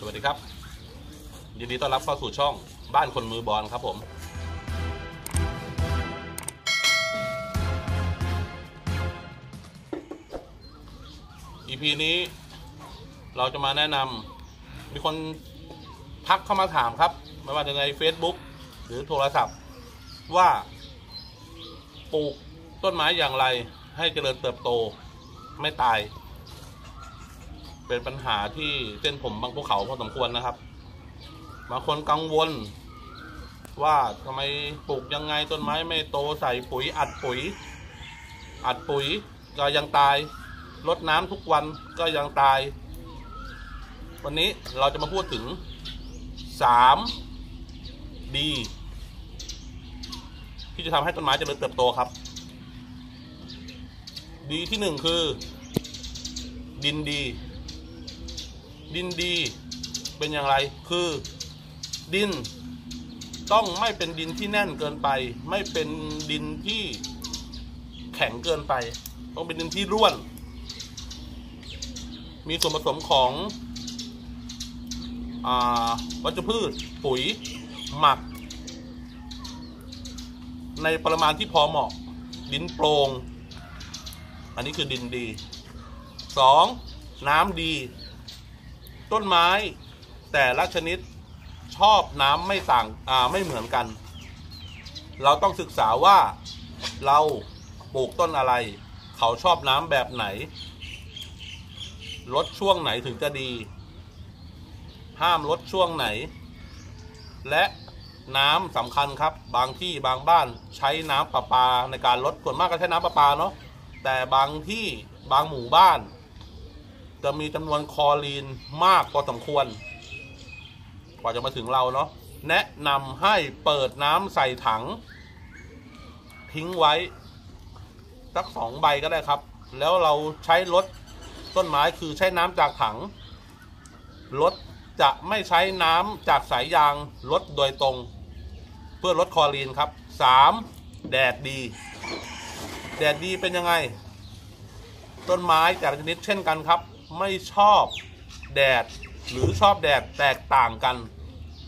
สวัสดีครับ ยินดีต้อนรับเข้าสู่ช่องบ้านคนมือบอลครับผม EP นี้เราจะมาแนะนำมีคนทักเข้ามาถามครับ ไม่ว่าจะใน Facebook หรือโทรศัพท์ ว่าปลูกต้นไม้อย่างไรให้เจริญเติบโตไม่ตาย เป็นปัญหาที่เส้นผมบางภูเขาพอสมควรนะครับ บางคนกังวล ว่าทำไมปลูกยังไงต้นไม้ไม่โตใส่ปุ๋ยอัดปุ๋ย อัดปุ๋ยก็ยังตายรดน้ำทุกวันก็ยังตาย วันนี้เราจะมาพูดถึงสามดีที่จะทำให้ต้นไม้เจริญเติบโตครับ ดีที่หนึ่งคือ ดินดี ดินดีเป็นอย่างไร คือดินต้องไม่เป็นดินที่แน่นเกินไป ไม่เป็นดินที่แข็งเกินไป ต้องเป็นดินที่ร่วน มีส่วนผสมของอวัชพืช ปุ๋ย หมัก ในปริมาณที่พอเหมาะ ดินโปร่งอันนี้คือดินดีสองน้ำดี ต้นไม้ แต่ละชนิดชอบน้ำไม่ต่างอ่าไม่เหมือนกัน เราต้องศึกษาว่าเราปลูกต้นอะไร เขาชอบน้ำแบบไหนลดช่วงไหนถึงจะดี ห้ามลดช่วงไหน และน้ำสำคัญครับ บางที่บางบ้านใช้น้ำประปาในการลดส่วนมากก็ใช้น้ำประปาเนาะแต่บางที่บางหมู่บ้าน จะมีจำนวนคอรีนมากพอสมควร กว่าจะมาถึงเราเนาะแนะนำให้เปิดน้ำใส่ถัง ทิ้งไว้ สักสองใบก็ได้ครับ แล้วเราใช้รดต้นไม้คือใช้น้ำจากถังรดจะไม่ใช้น้ำจากสายยางรดโดยตรง เพื่อลดคอรีนครับสามแดดดี แดดดีเป็นยังไง ต้นไม้แต่ละชนิดเช่นกันครับ ไม่ชอบแดดหรือชอบแดดแตกต่างกัน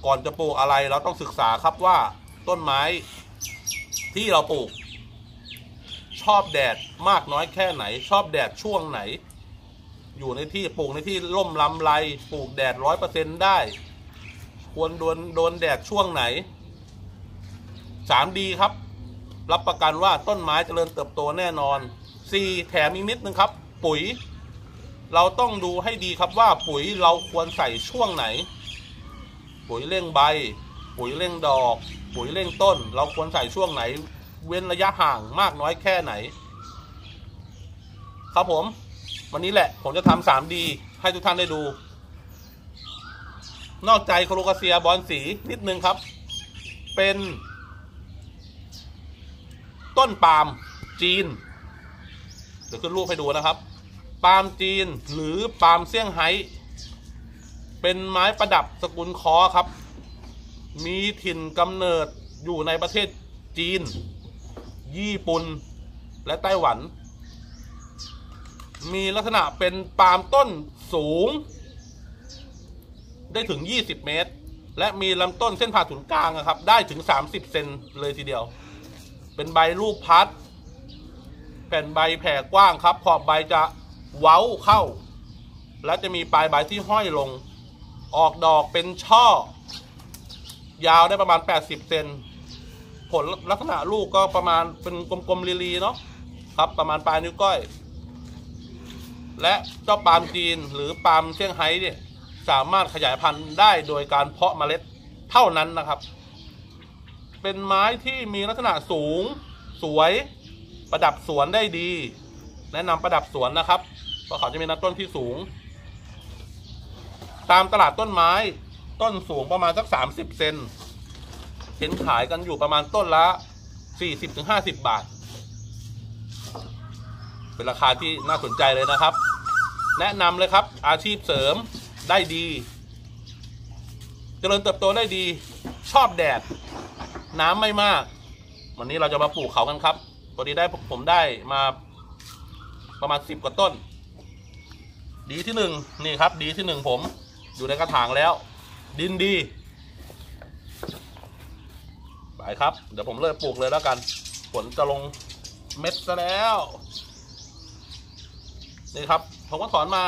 ก่อนจะปลูกอะไรเราต้องศึกษาครับว่าต้นไม้ที่เราปลูก ชอบแดดมากน้อยแค่ไหน ชอบแดดช่วงไหน อยู่ในที่ปลูกในที่ร่มลำไรปลูกแดดร้อยเปอร์เซ็นได้ ควรโดนโดนแดดช่วงไหนสามดีครับ รับประกันว่าต้นไม้เจริญเติบโตแน่นอน 4. แถมอีกนิดนึงครับ ปุ๋ย เราต้องดูให้ดีครับว่าปุ๋ยเราควรใส่ช่วงไหน ปุ๋ยเร่งใบ ปุ๋ยเร่งดอก ปุ๋ยเร่งต้น เราควรใส่ช่วงไหน เว้นระยะห่างมากน้อยแค่ไหน ครับผม วันนี้แหละ ผมจะทำสามดีให้ทุกท่านได้ดู นอกใจโคโลกาเซียบอลสีนิดนึงครับ เป็น ต้นปาล์มจีน เดี๋ยวขึ้นรูปให้ดูนะครับ ปาล์มจีนหรือปาล์มเซี่ยงไฮ้เป็นไม้ประดับสกุลคอครับ มีถิ่นกำเนิดอยู่ในประเทศจีน ญี่ปุ่น และไต้หวัน มีลักษณะเป็นปาล์มต้นสูง ได้ถึง 20 เมตร และมีลำต้นเส้นผ่าศูนย์กลางครับ ได้ถึง 30 เซนเลยทีเดียว เป็นใบลูกพัด แผ่นใบแผ่กว้างครับ ขอบใบจะ เว้าเข้า และจะมีปลายใบที่ห้อยลง ออกดอกเป็นช่อ ยาวได้ประมาณ 80 เซนผลลักษณะลูกก็ประมาณเป็นกลมๆลีๆเนาะครับประมาณปลายนิ้วก้อย และเจ้าปาล์มจีนหรือปาล์มเซี่ยงไฮ้เนี่ยสามารถขยายพันธุ์ได้โดยการเพาะเมล็ดเท่านั้นนะครับ เป็นไม้ที่มีลักษณะสูง สวย ประดับสวนได้ดี แนะนำประดับสวนนะครับเพราะเขาจะมีน้ำต้นที่สูง ตามตลาดต้นไม้ต้นสูงประมาณสักสามสิบเซนเห็นขายกันอยู่ประมาณต้นละสี่สิบถึงห้าสิบบาท เป็นราคาที่น่าสนใจเลยนะครับ แนะนำเลยครับ อาชีพเสริมได้ดีเจริญเติบโตได้ดี ชอบแดด น้ำไม่มาก วันนี้เราจะมาปลูกเขากันครับพอดีได้ผมได้มา ประมาณสิบกว่าต้น ดีที่หนึ่งนี่ครับ ดีที่หนึ่งผมอยู่ในกระถางแล้ว ดินดีไปครับ เดี๋ยวผมเริ่มปลูกเลยแล้วกันฝนจะลงเม็ดซะแล้ว นี่ครับ ผมก็ถอนมา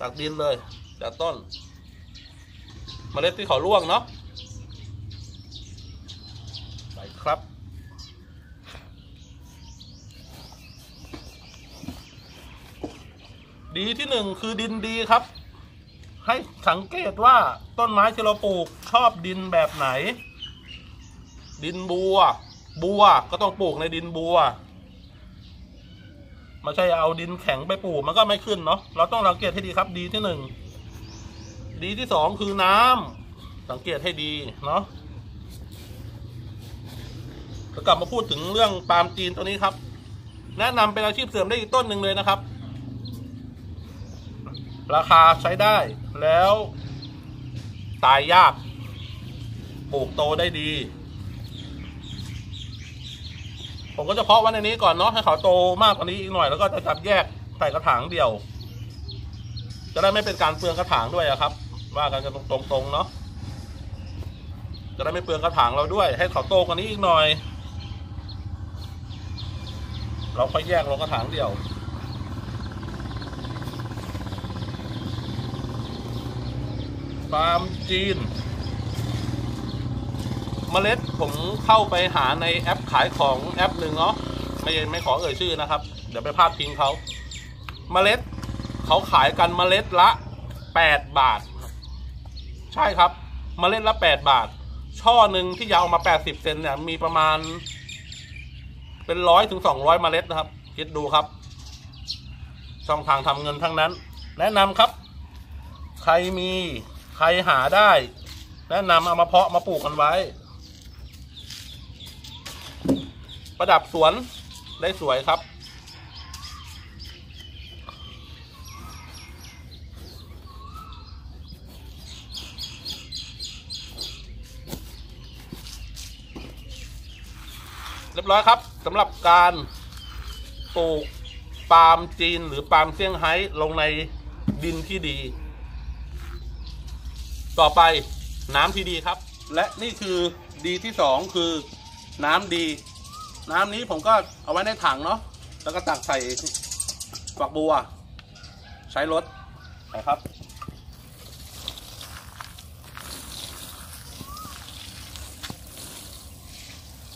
จากดินเลยจากต้นเมล็ดที่เขาร่วงเนาะ ไปครับ ดีที่หนึ่งคือดินดีครับ ให้สังเกตว่าต้นไม้ที่เราปลูกชอบดินแบบไหน ดินบัว บัวก็ต้องปลูกในดินบัวไม่ใช่เอาดินแข็งไปปลูกมันก็ไม่ขึ้นเนาะเราต้องสังเกตให้ดีครับ ดีที่หนึ่งดีที่สองคือน้ำสังเกตให้ดีเนาะกลับมาพูดถึงเรื่องปาล์มจีนตัวนี้ครับ แนะนำเป็นอาชีพเสริมได้อีกต้นหนึ่งเลยนะครับ ราคาใช้ได้แล้วตายยากปลูกโตได้ดี ผมก็จะเพาะไว้ในนี้ก่อนเนาะให้เขาโตมากกว่านี้อีกหน่อยแล้วก็จะจับแยกใส่กระถางเดียว จะได้ไม่เป็นการเปลืองกระถางด้วยครับ ว่ากันกันตรงๆเนาะจะได้ไม่เปลืองกระถางเราด้วย ให้เขาโตกว่านี้อีกหน่อย เราค่อยแยกลงกระถางเดียว ฟาร์มจีน เมล็ดผมเข้าไปหาในแอปขายของแอปหนึ่งเนาะไม่ไม่ขอเอ่ยชื่อนะครับ เดี๋ยวไปพาดพิงเขา เมล็ดเขาขายกันเมล็ดละแปดบาท ใช่ครับ เมล็ดละแปดบาท ช่อหนึ่งที่ยาวมาแปดสิบเซนเนี่ยมีประมาณ เป็นร้อยถึงสองร้อยเมล็ดนะครับ คิดดูครับ ช่องทางทำเงินทั้งนั้น แนะนำครับ ใครมี ใครหาได้ แนะนำเอามาเพาะมาปลูกกันไว้ ประดับสวนได้สวยครับ เรียบร้อยครับสำหรับการปลูกปาล์มจีนหรือปาล์มเซี่ยงไฮ้ลงในดินที่ดี ต่อไปน้ำที่ดีครับ และนี่คือดีที่สองคือน้ำดี น้ำนี้ผมก็เอาไว้ในถังเนาะแล้วก็ตักใส่ฝักบัว ใช้รถนะครับ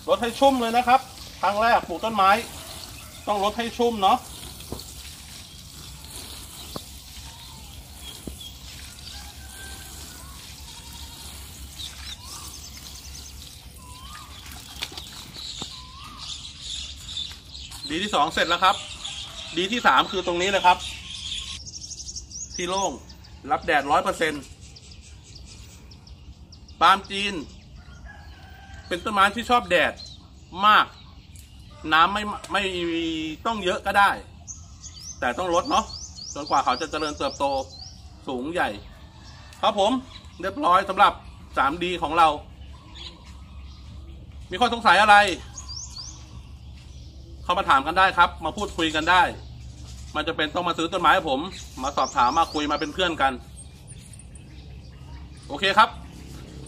รดให้ชุ่มเลยนะครับ ครั้งแรกปลูกต้นไม้ ต้องรดให้ชุ่มเนาะ ดีที่สองเสร็จแล้วครับ ดีที่สามคือตรงนี้นะครับ ที่โล่งรับแดดร้อยเปอร์เซ็นต์ปาล์มจีน เป็นต้นไม้ที่ชอบแดดมาก น้ำไม่ไม่ต้องเยอะก็ได้ แต่ต้องลดเนาะจนกว่าเขาจะเจริญเติบโตสูงใหญ่ ครับผมเรียบร้อยสำหรับ 3D ของเรา มีข้อสงสัยอะไร เข้ามาถามกันได้ครับ มาพูดคุยกันได้ มันจะเป็นต้องมาซื้อต้นไม้ให้ผม มาสอบถามมาคุยมาเป็นเพื่อนกัน โอเคครับ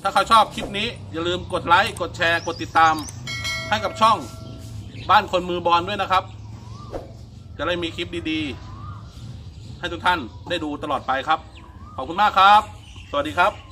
ถ้าใครชอบคลิปนี้ อย่าลืมกดไลค์กดแชร์ กดติดตาม ให้กับช่องบ้านคนมือบอลด้วยนะครับ จะได้มีคลิปดีๆ ให้ทุกท่านได้ดูตลอดไปครับ ขอบคุณมากครับ สวัสดีครับ